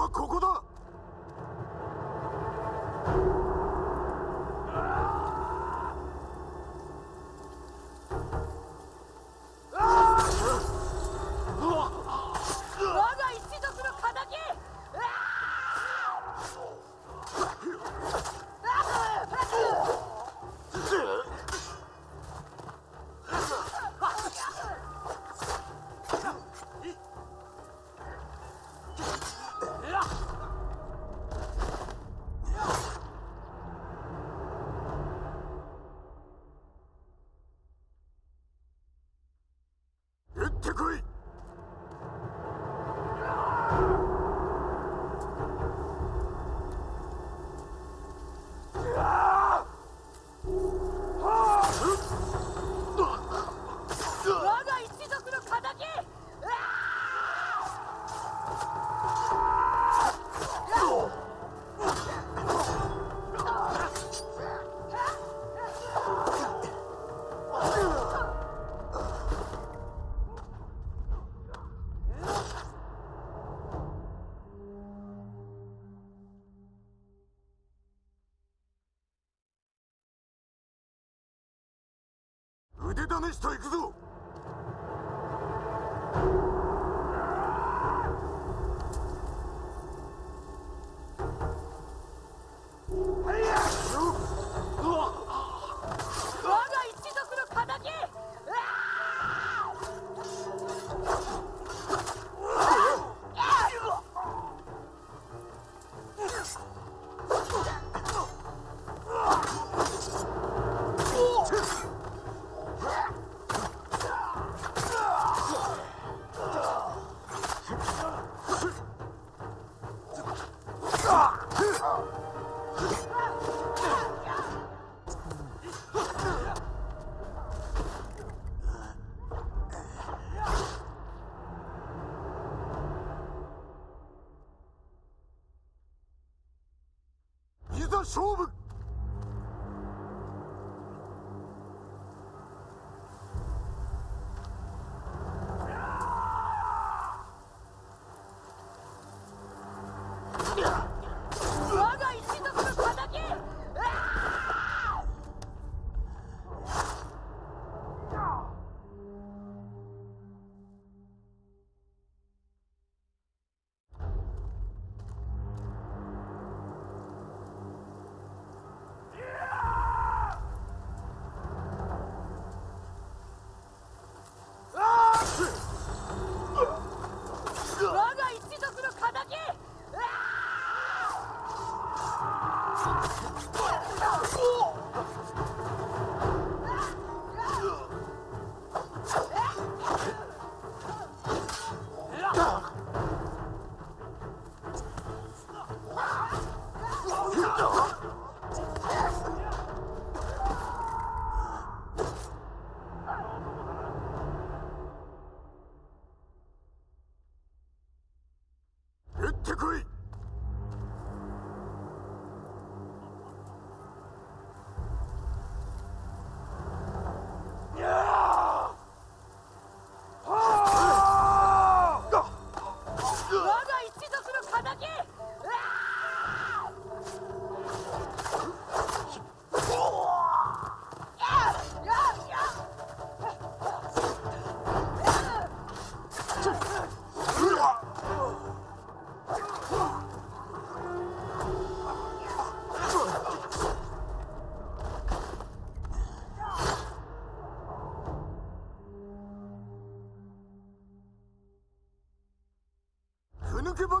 はここ Street. 勝負。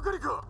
かりか？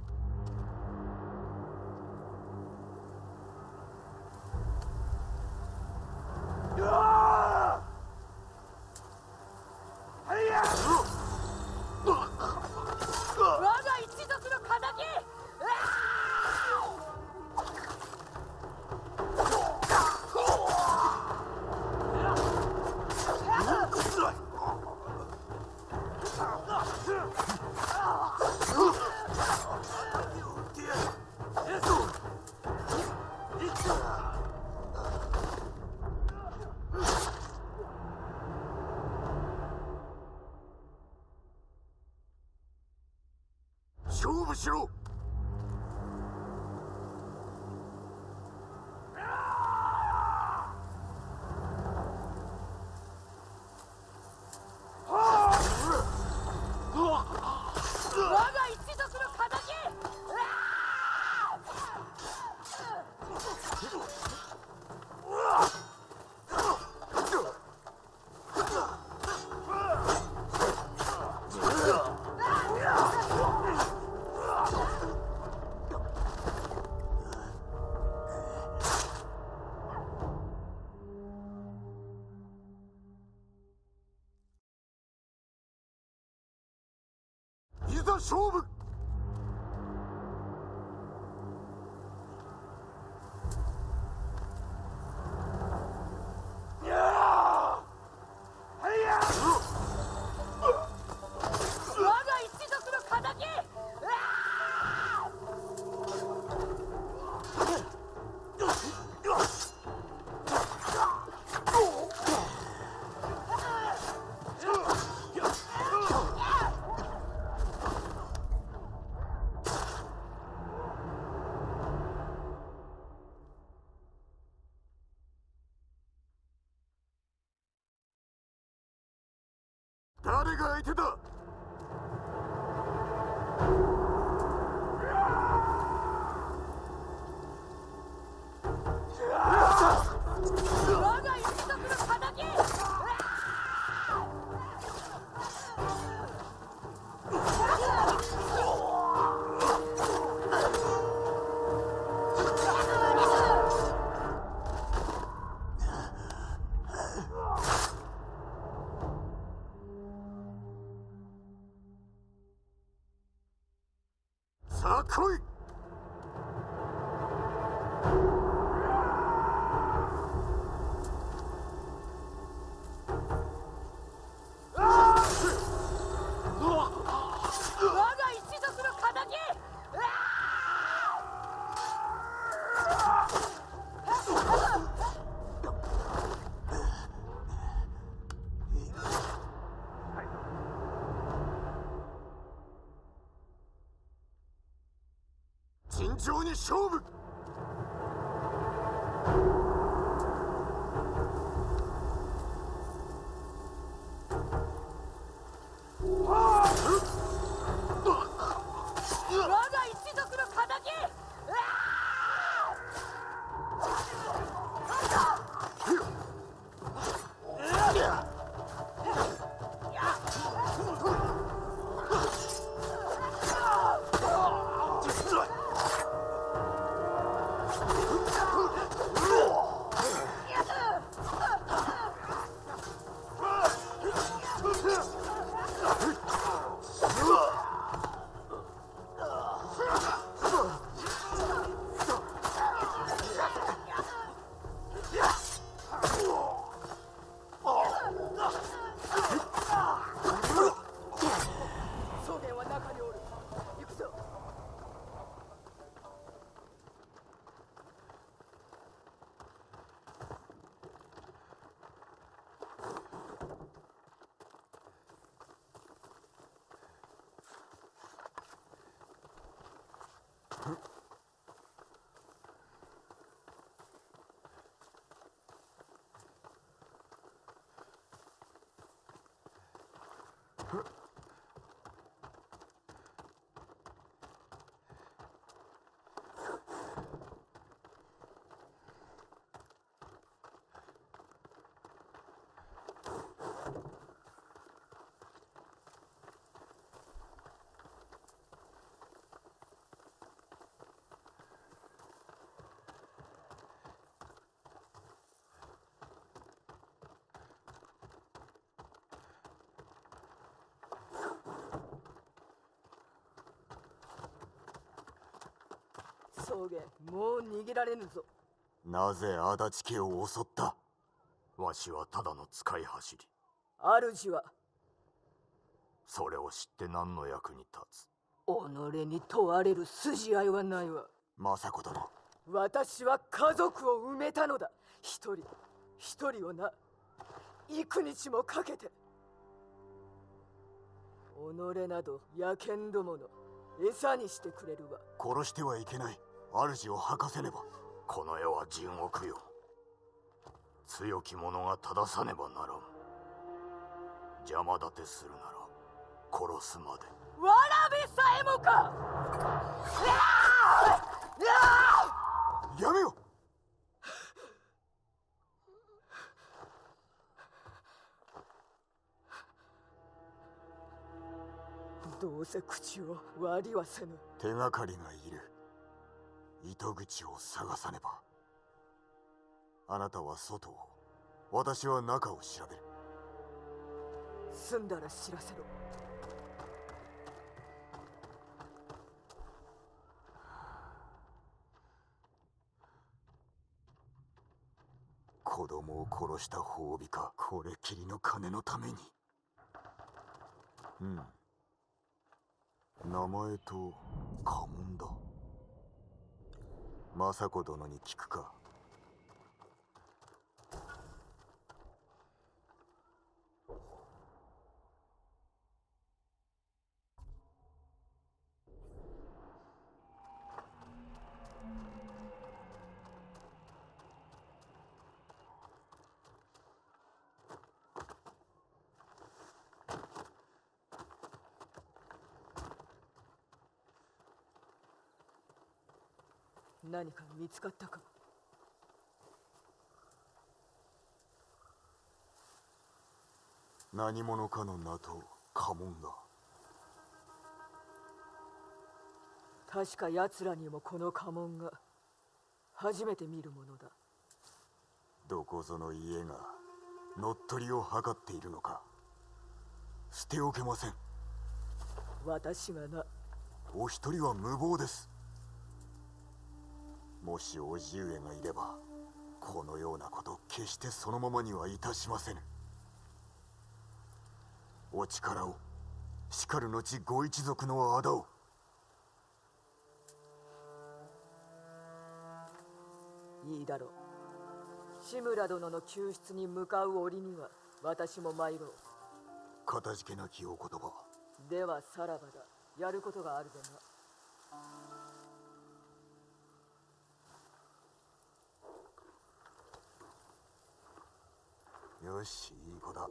いざ勝負尋常に勝負。Huh? 草原もう逃げられぬぞ。なぜ足立家を襲った？わしはただの使い走り。主は。それを知って何の役に立つ？己に問われる筋合いはないわ。政子殿。私は家族を埋めたのだ。一人一人をな。幾日もかけて。己など野犬どもの餌にしてくれるわ。殺してはいけない主を吐かせねば。この世は地獄よ。強き者が正さねばならん。邪魔立てするなら殺すまで。わらべさえもか！やめよ！どうせ口を割りはせぬ。手がかりがいる糸口を探さねば。あなたは外を私は中を調べる。済んだら知らせろ。子供を殺した褒美かこれきりの金のために。うん。名前と家紋だ政子殿に聞くか。何か見つかったか。何者かの名と家紋だ。確か奴らにもこの家紋が。初めて見るものだ。どこぞの家が乗っ取りを図っているのか。捨ておけません。私がな。お一人は無謀ですもし叔父上がいればこのようなこと決してそのままにはいたしませぬ。お力をしかる後ご一族の仇を。いいだろう。志村殿の救出に向かう折には私も参ろう。かたじけなきお言葉。ではさらばだ。やることがあるでなよしいい子だ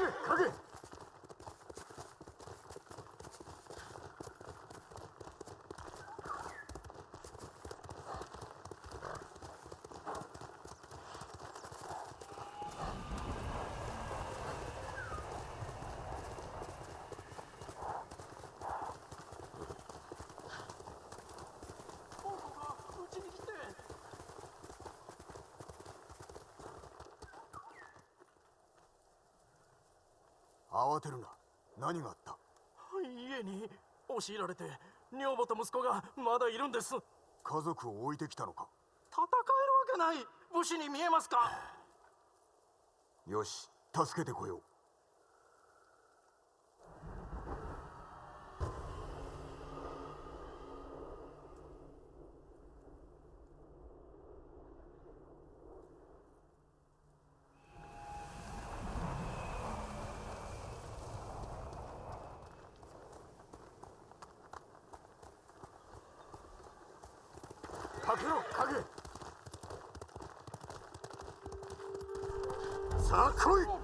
走れ影慌てるな。何があった？家に押し入られて女房と息子がまだいるんです。戦家族を置いてきたのか？えるわけない。武士に見えますか？よし助けてこようかけろ影さあ来い。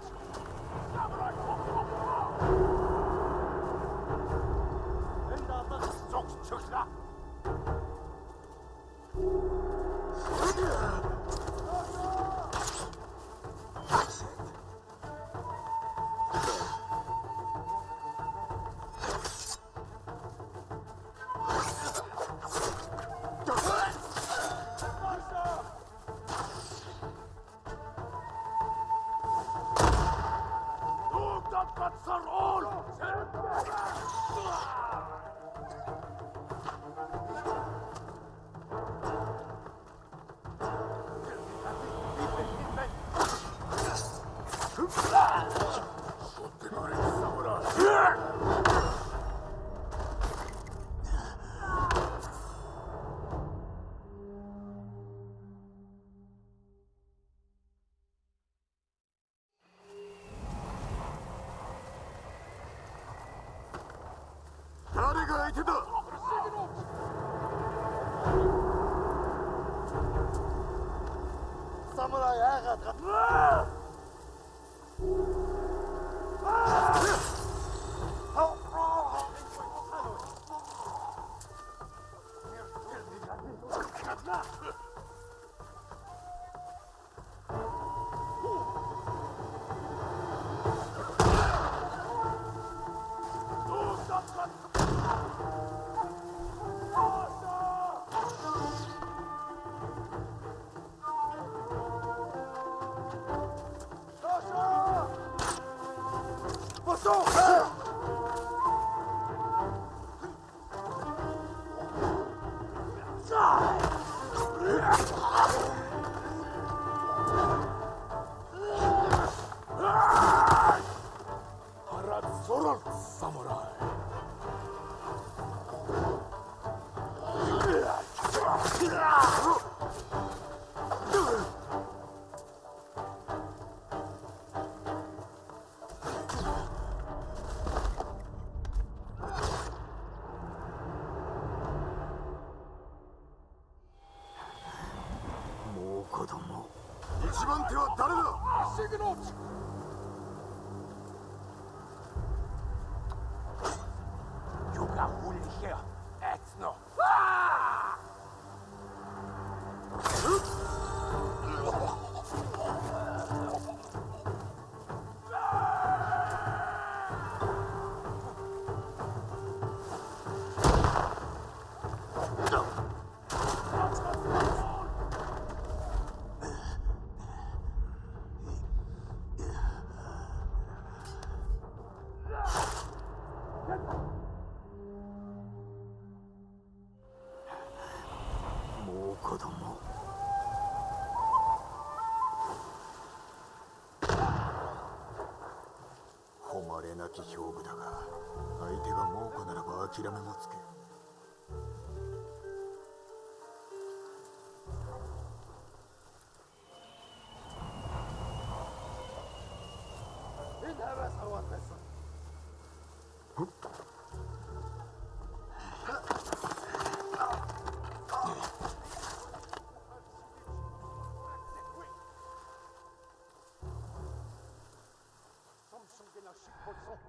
もう敵兵部だが相手が猛虎ならば諦めもつけ Oh.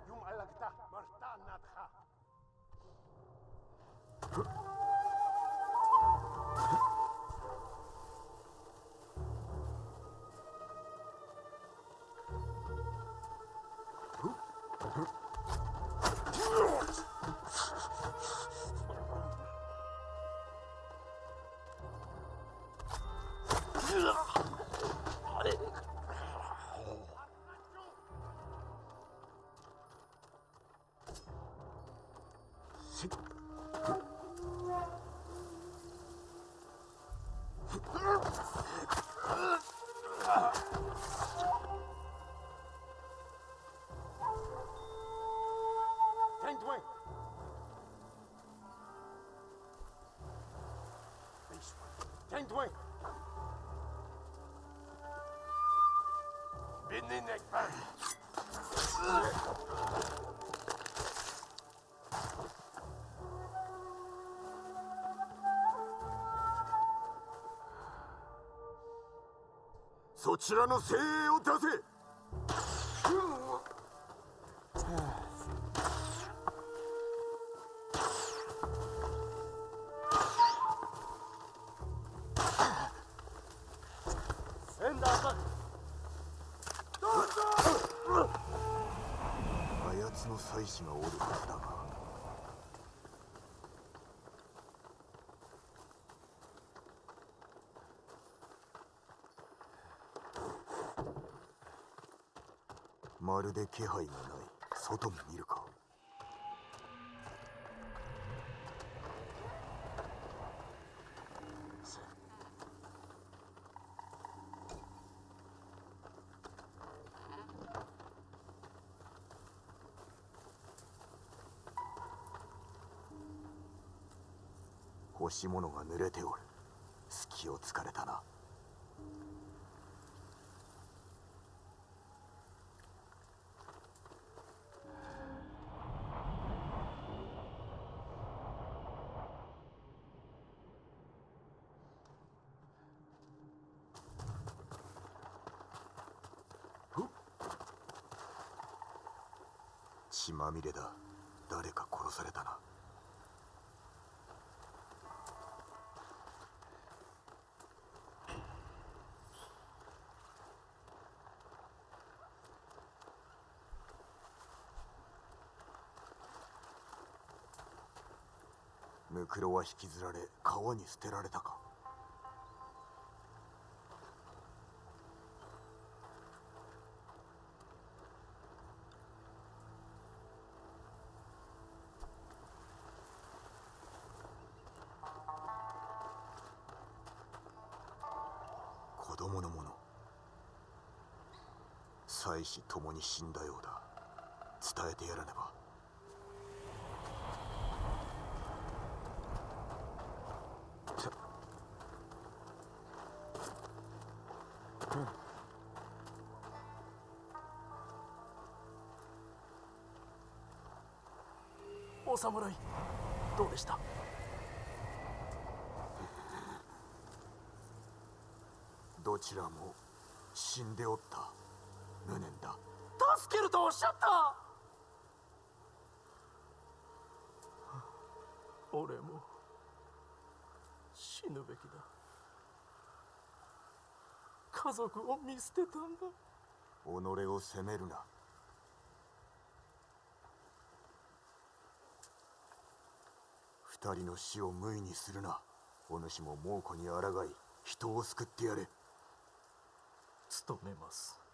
Tiens, Douin そちらの精鋭を出せまるで気配がない外も見るか干し物が濡れておる。隙を突かれたな血まみれだ。誰か殺されたな。ムクロは引きずられ川に捨てられたか。妻子ともに死んだようだ。伝えてやらねば。お侍どうでした？どちらも死んでおった助けるとおっしゃった。俺も死ぬべきだ。家族を見捨てたんだ。己を責めるな。二人の死を無意にするな。お主も猛虎に抗い人を救ってやれ。務めます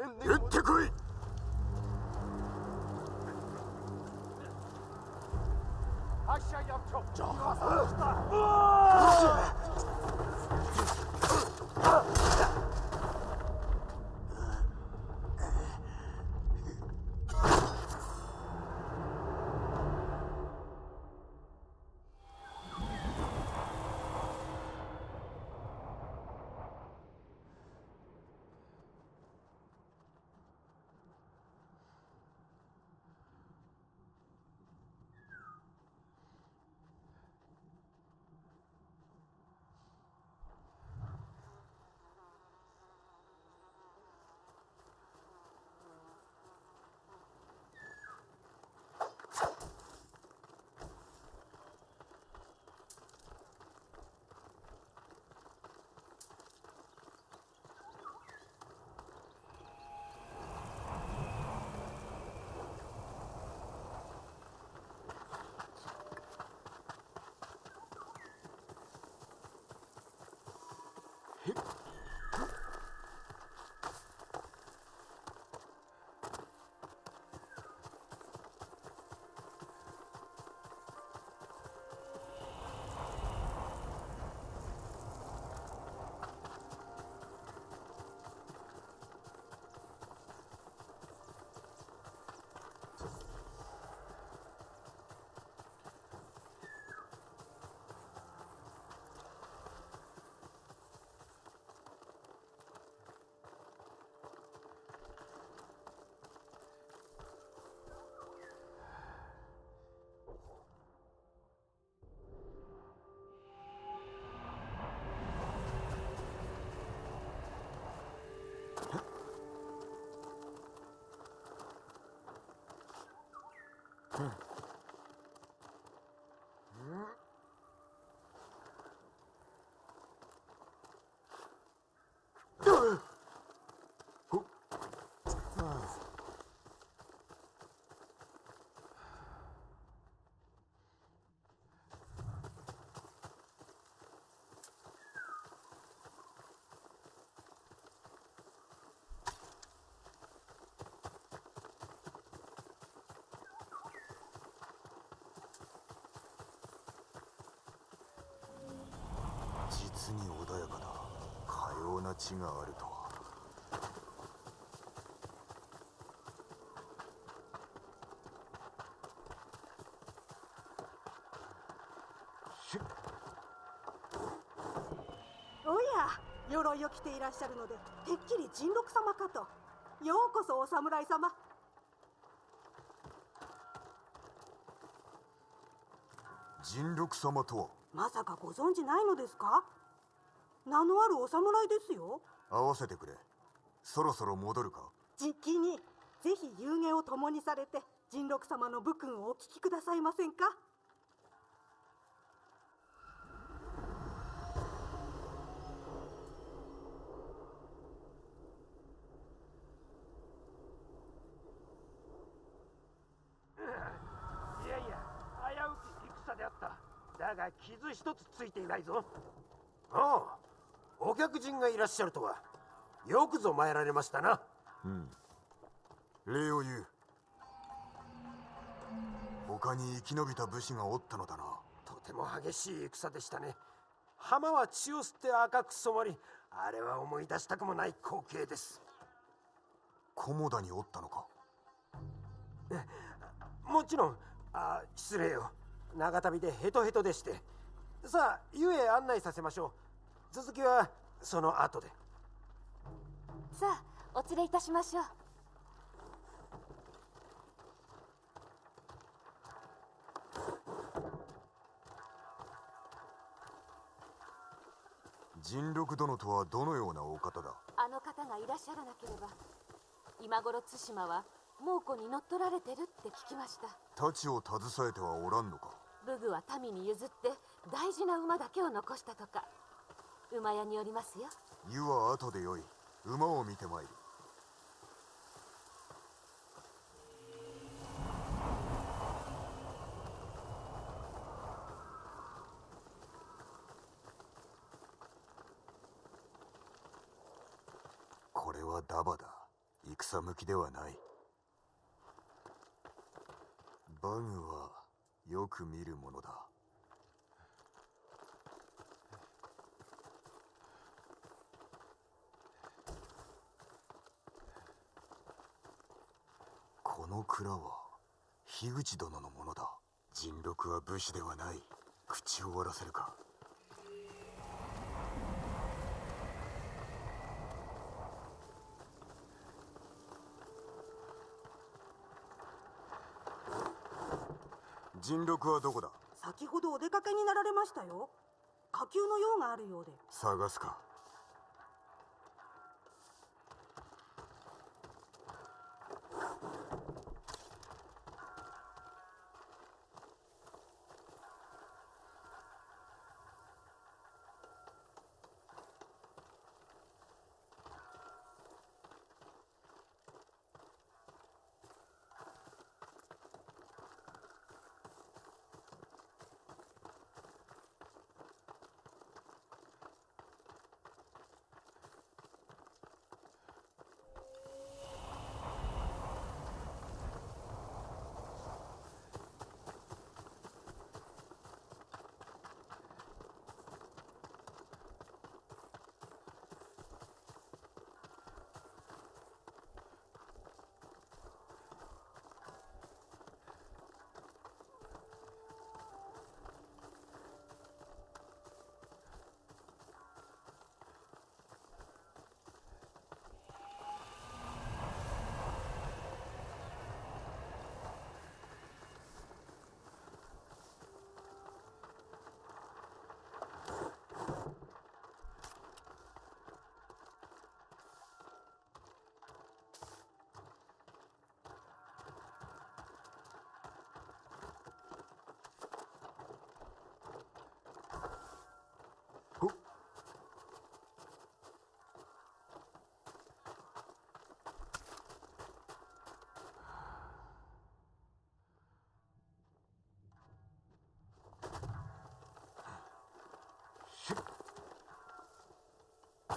撃ってこい。発射役長じゃ実に穏やかだかような地があるとは。おや鎧を着ていらっしゃるのでてっきり人禄様かと。ようこそお侍様。人禄様とは？まさかご存知ないのですか？名のあるお侍ですよ。合わせてくれ。そろそろ戻るか。じきにぜひ有言を共にされて人禄様の武君をお聞きくださいませんか？いやいや危うき戦であった。だが傷一つついていないぞ。ああお客人がいらっしゃるとはよくぞ参られましたな。礼を言う。他に生き延びた武士がおったのだな。とても激しい戦でしたね。浜は血を吸って赤く染まりあれは思い出したくもない光景です。菰田におったのか？もちろん。あ失礼よ長旅でヘトヘトでして。さあ湯へ案内させましょう続きはその後で。さあお連れいたしましょう。人禄殿とはどのようなお方だ？あの方がいらっしゃらなければ今頃対馬は猛虎に乗っ取られてるって聞きました。太刀を携えてはおらんのか？武具は民に譲って大事な馬だけを残したとか馬屋によりますよ。湯は後でよい。馬を見てまいる。これはダバだ。戦向きではない。バグはよく見るものだこの蔵は樋口殿のものだ。人禄は武士ではない。口を割らせるか。人禄はどこだ？先ほどお出かけになられましたよ。火球の用があるようで。探すか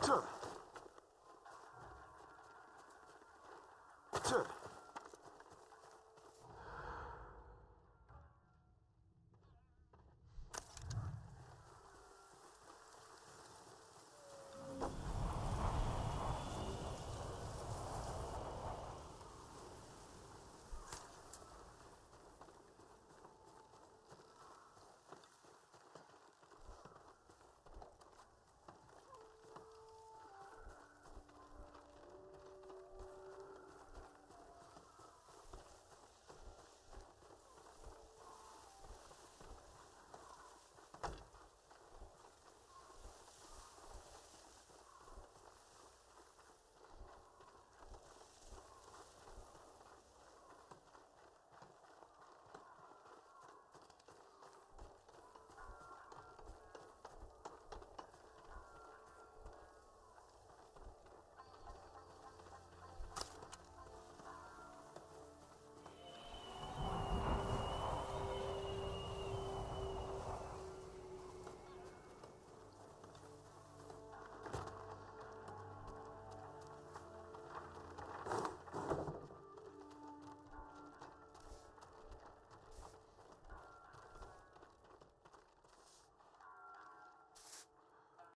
ちょちょ